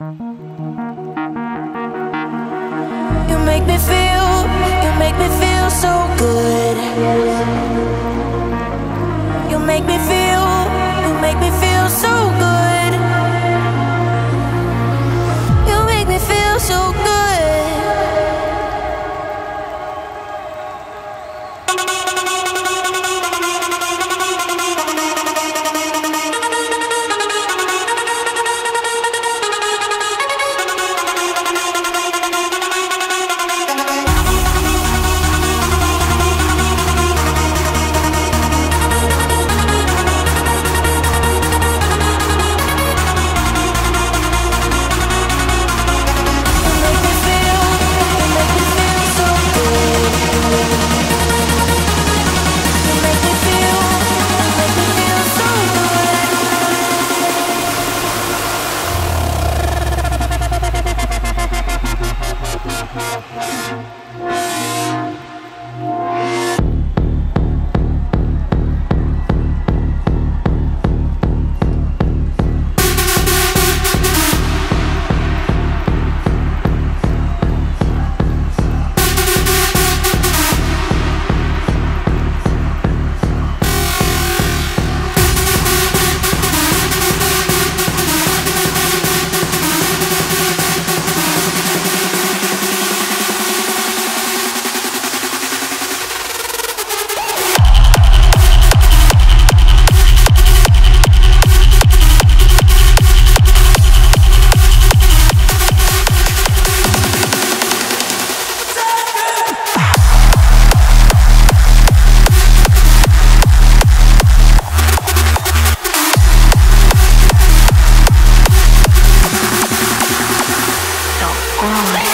You make me feel, you make me feel so good. You make me feel, you make me feel so good. You make me feel so good. Como?